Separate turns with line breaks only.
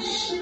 是。